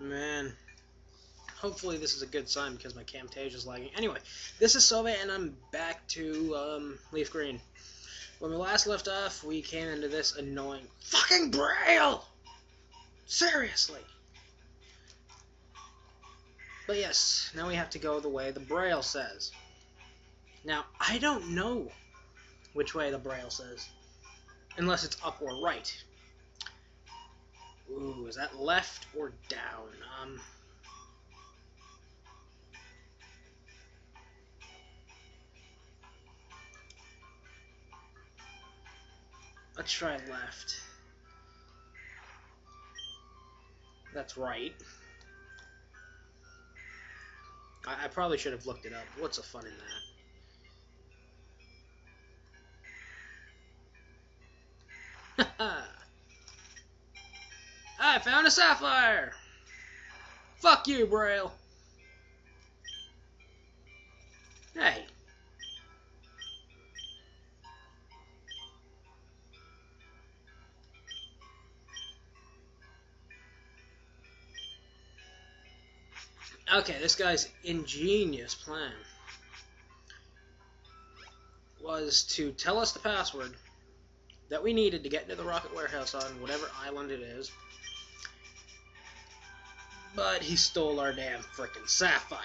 Man. Hopefully this is a good sign because my Camtasia is lagging. Anyway, this is Sauvie and I'm back to um, Leaf Green. When we last left off, we came into this annoying fucking Braille! Seriously! But yes, now we have to go the way the Braille says. Now, I don't know which way the Braille says. Unless it's up or right. Ooh, is that left or down? Um... Let's try left. That's right. I, I probably should have looked it up. What's the fun in that? Found a sapphire! Fuck you, Braille! Hey. Okay, this guy's ingenious plan was to tell us the password that we needed to get into the rocket warehouse on whatever island it is. But he stole our damn frickin' sapphire.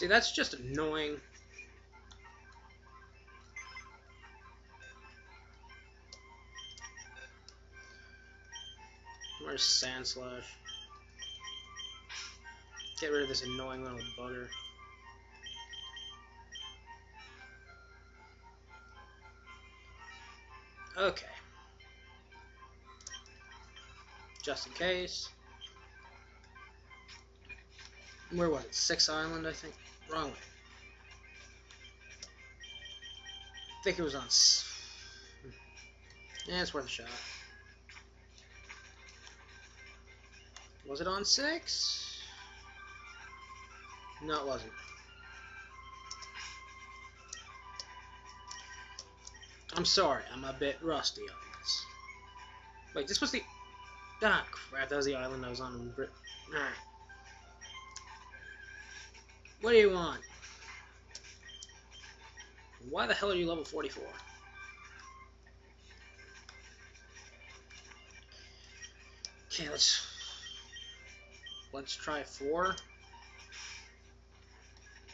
See, that's just annoying. Where's Sandslash? Get rid of this annoying little bugger. Okay. Just in case. Where was it? Six Island, I think? Wrong way. I think it was on... Yeah, it's worth a shot. Was it on six? No, it wasn't. I'm sorry, I'm a bit rusty on this. Wait, this was the... Ah, crap, that was the island I was on in. What do you want? Why the hell are you level 44? Okay, let's Let's try four.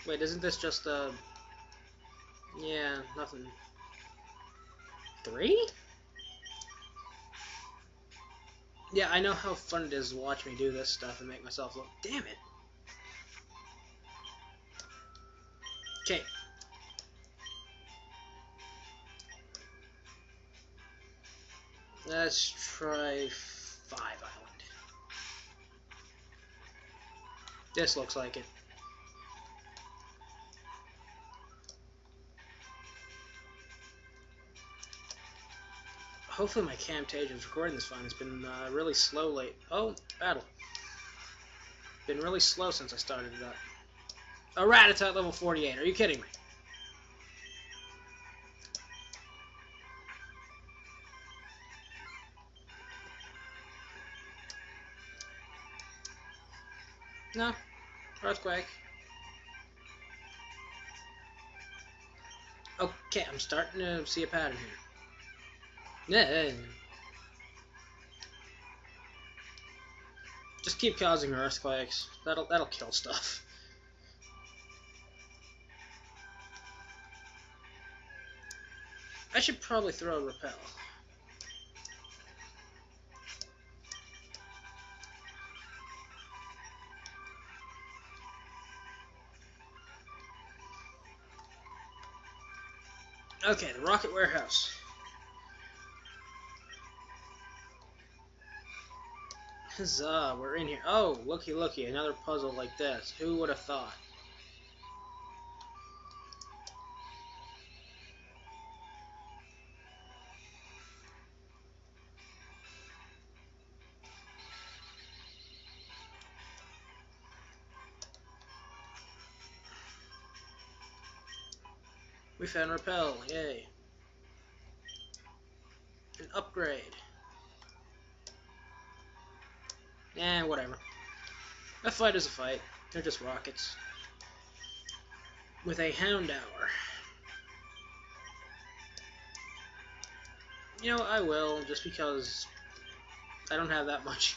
Wait, isn't this just a... Yeah, nothing. Three? Yeah, I know how fun it is to watch me do this stuff and make myself look... Damn it! Okay. Let's try five Island. This looks like it. Hopefully my Camtasia is recording this fine. It's been uh, really slow late. Oh, battle. Been really slow since I started it up. A rat at level 48. Are you kidding me? No. Earthquake. Okay, I'm starting to see a pattern here. Yeah. Just keep causing earthquakes. That'll that'll kill stuff. I should probably throw a repel. Okay, the Rocket Warehouse. Huzzah, we're in here. Oh, looky looky, another puzzle like this. Who would have thought? We found repel, yay. An upgrade. Eh, whatever. A fight is a fight. They're just rockets. With a Houndour. You know, I will, just because I don't have that much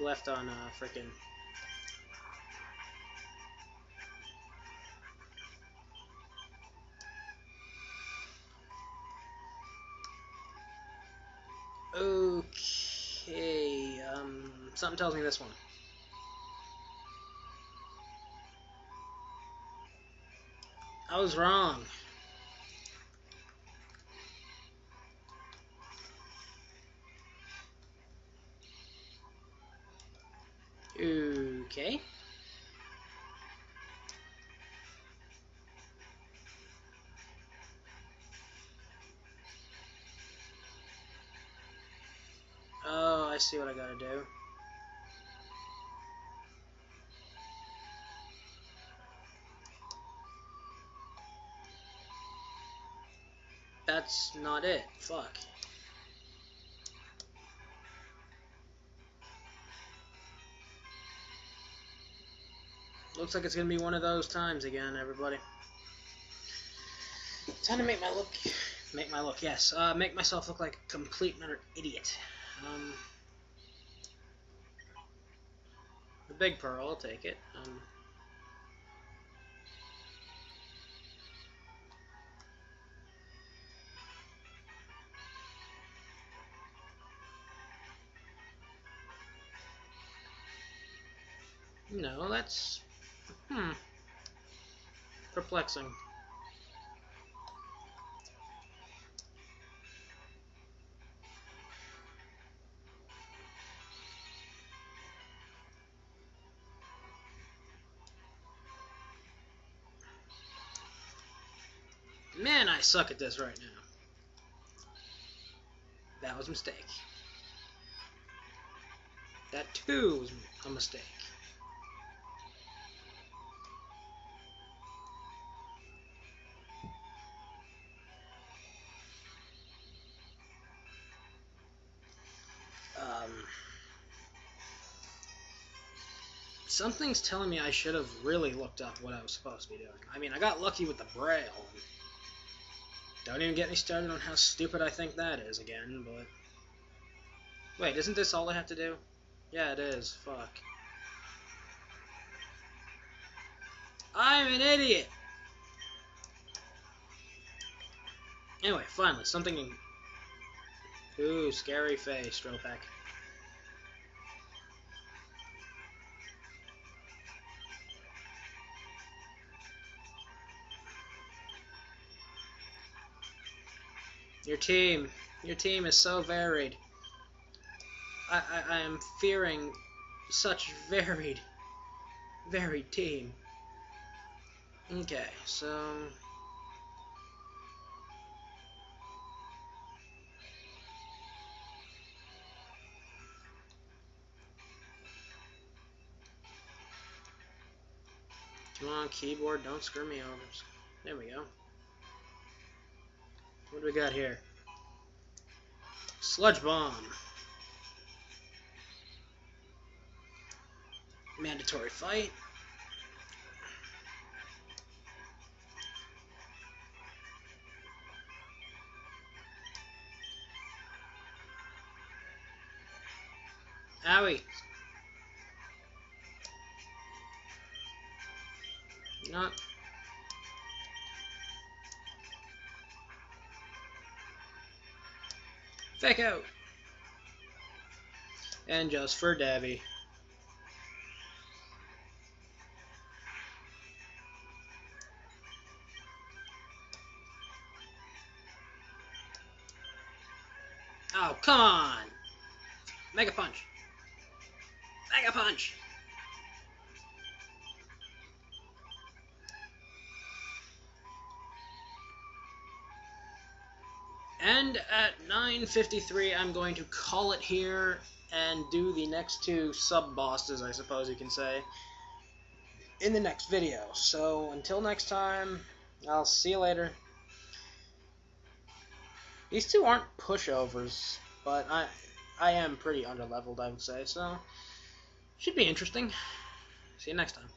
left on uh, frickin' something tells me this one. I was wrong. Okay. Oh, I see what I gotta do. That's not it. Fuck. Looks like it's gonna be one of those times again, everybody. Time to make my look, make my look, yes, uh, make myself look like a complete and utter idiot. Um, the big pearl, I'll take it. Um, that's Hmm. Perplexing. Man, I suck at this right now. That was a mistake. That too was a mistake. Something's telling me I should have really looked up what I was supposed to be doing. I mean, I got lucky with the Braille. Don't even get me started on how stupid I think that is again, but... Wait, isn't this all I have to do? Yeah, it is. Fuck. I'm an idiot! Anyway, finally, something... Ooh, scary face, Stropak. Your team. Your team is so varied. I, I, I am fearing such varied, varied team. Okay, so... Come on, keyboard, don't screw me over. There we go. What do we got here? Sludge Bomb. Mandatory fight. Fake out! And just for Davy. Oh, come on! Mega Punch! Mega Punch! And at 9.53, I'm going to call it here and do the next two sub-bosses, I suppose you can say. in the next video. So until next time, I'll see you later. These two aren't pushovers, but I I am pretty underleveled, I would say. So should be interesting. See you next time.